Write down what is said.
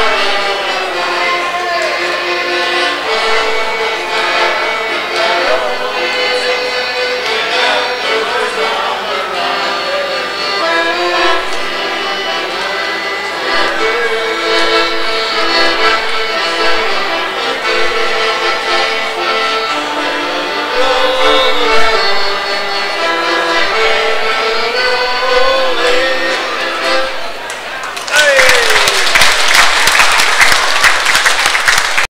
Amen.